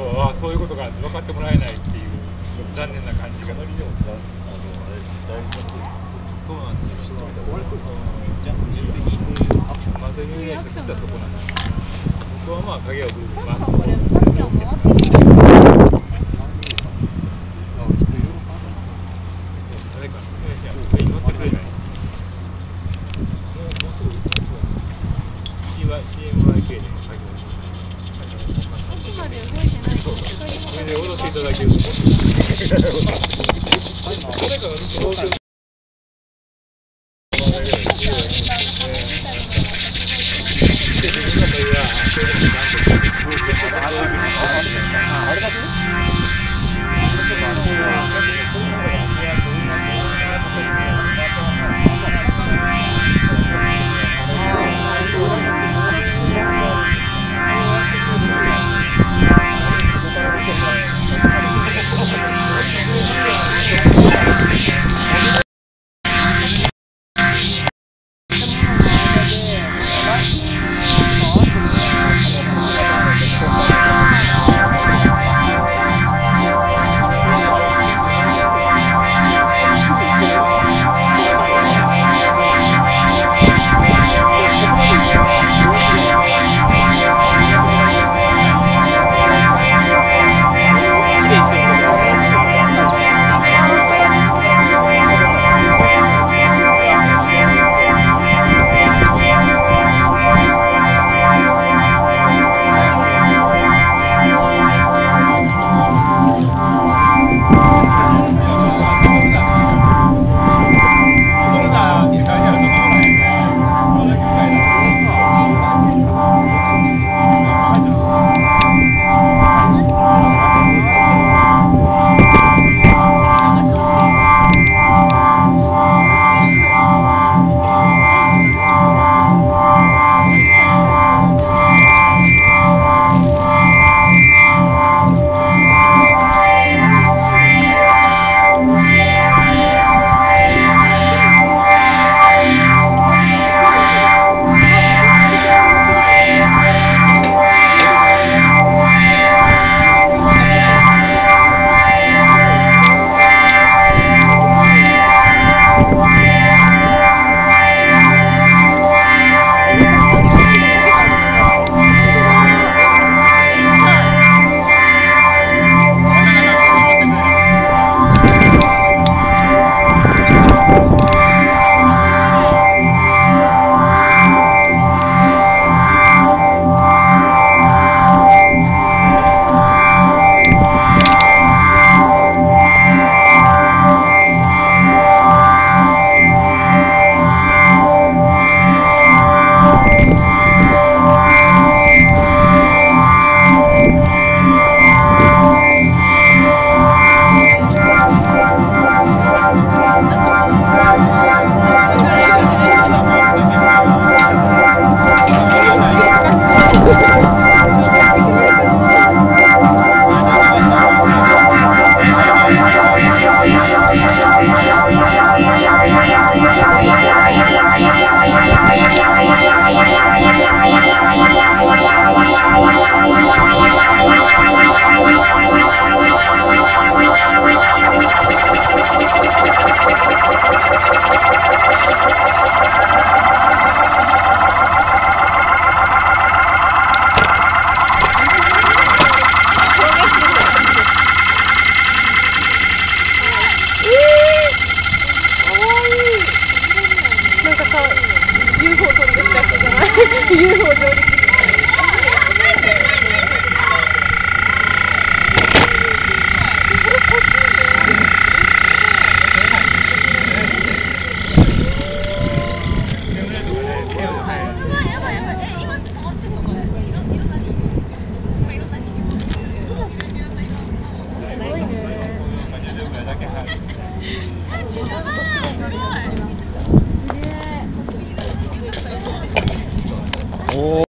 と、あそういうことが分かってもらえないっていう残念な感じが。そうなんですよ。まあ、そういうイメージとしてはそこなんです。僕はまあ影をぶる、まあ、これさっきは回ってる誰か、いや、上に乗ってくれない。CMYK で作業し奥まで動いてないけどそれで踊っていただけると。因为我觉得。